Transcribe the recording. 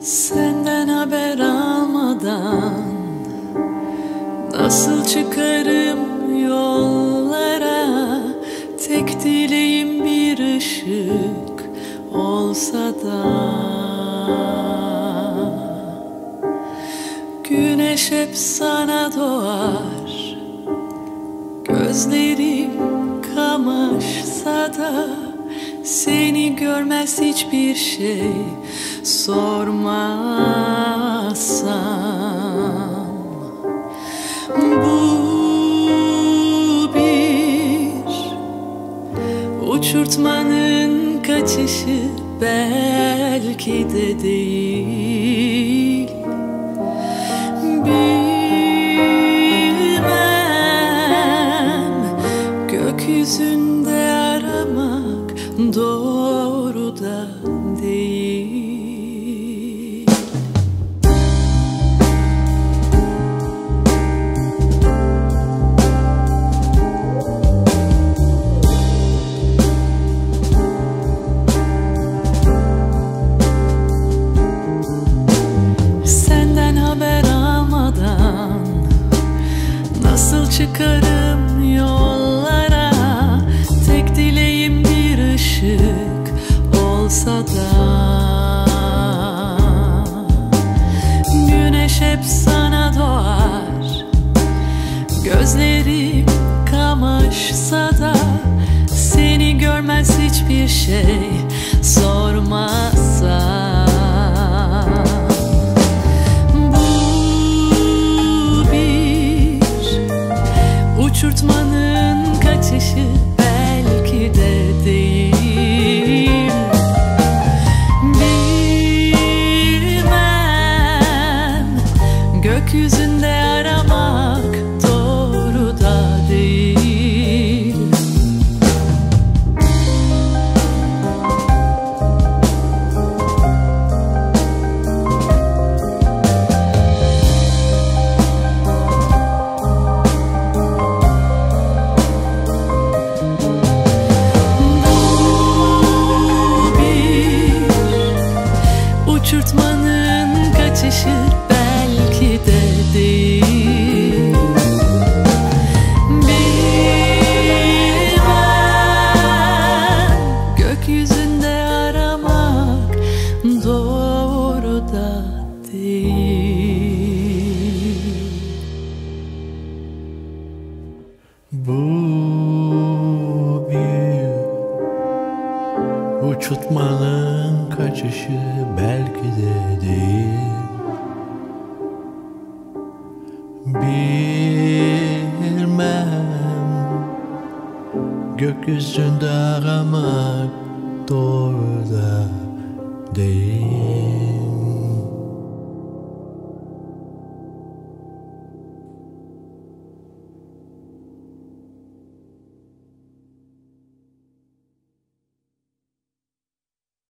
Senden haber almadan Nasıl çıkarım yollara? Tek dileğim bir ışık olsa da. Güneş hep sana doğar Gözlerim kamaşsa da Seni görmez hiçbir şey sormazsam. Bu bir uçurtmanın kaçışı belki de değil. Bilmem gökyüzünde aramak doğru da değil. Senden haber almadan Nasıl çıkarım yollara olsa da Güneş hep sana doğar. Gözlerim kamaşsa da Seni görmez hiçbir şey sormazsa. Bu bir uçurtmanın kaçışı belki de Bu bir uçurtmanın kaçışı belki de değil. Bilmem gökyüzünde aramak doğru da değil